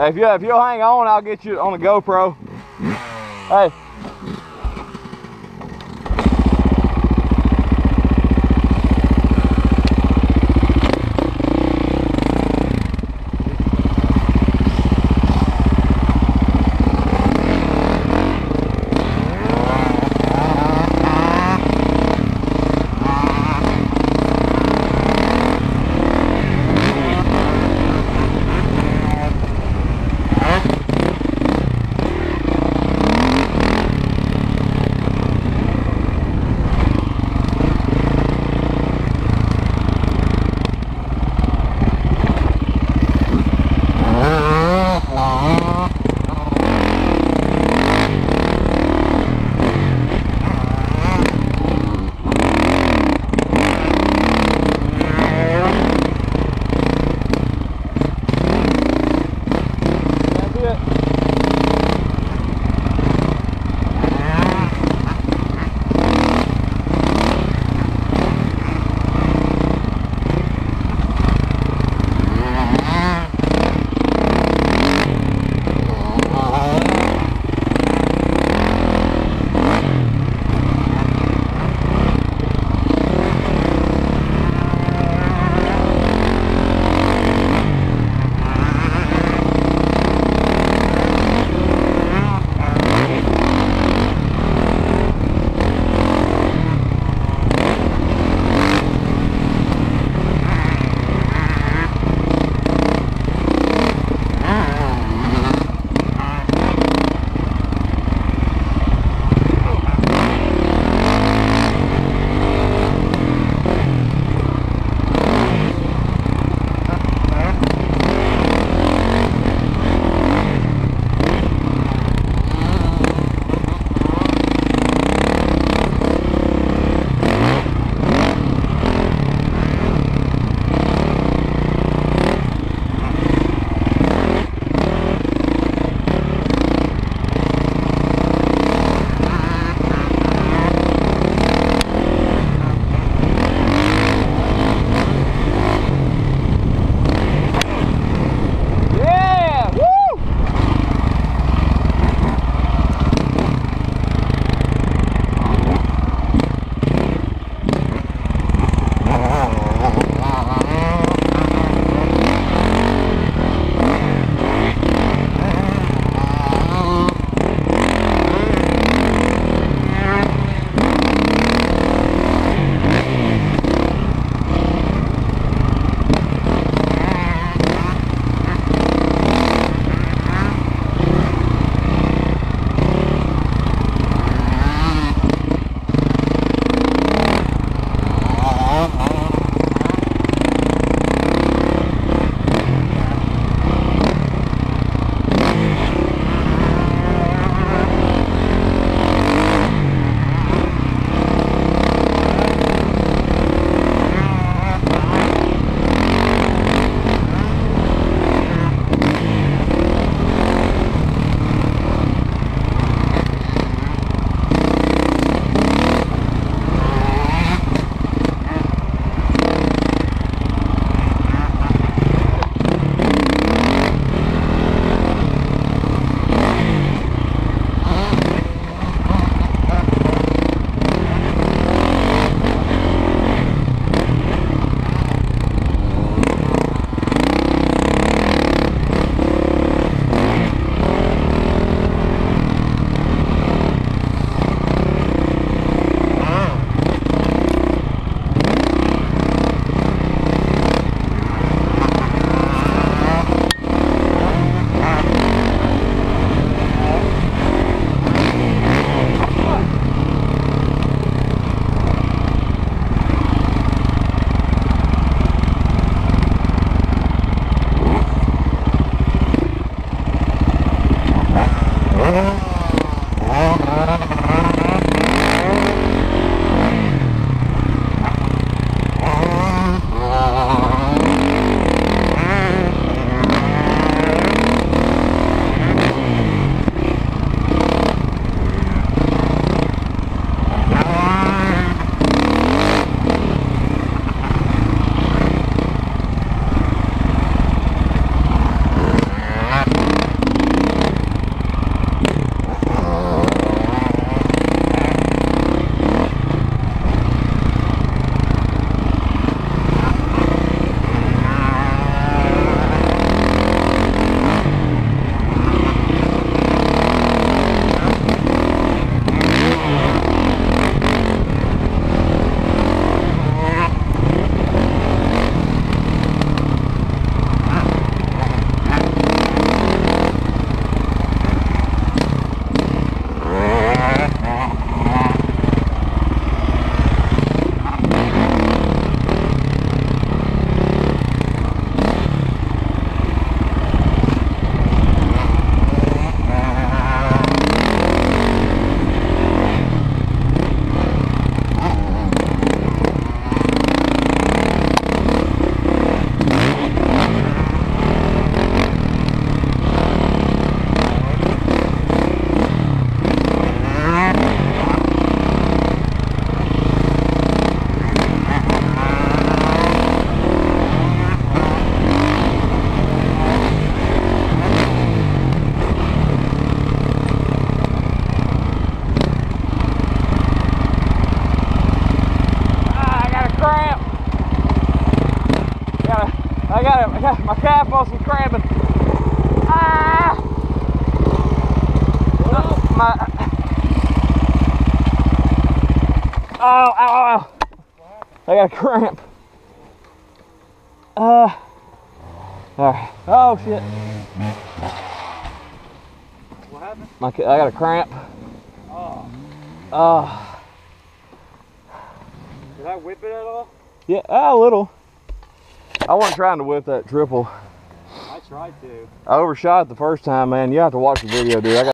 If you if you'll hang on, I'll get you on the GoPro. Hey. Thank you. got, I my calf on some crabbing. Ah! Whoa. My. Oh, ow, ow. I got a cramp. Uh. All right. Oh, shit. What happened? My, I got a cramp. Oh. Oh. Did I whip it at all? Yeah, uh, a little. I wasn't trying to whip that triple. I tried to. I overshot it the first time, man. You have to watch the video, dude. I got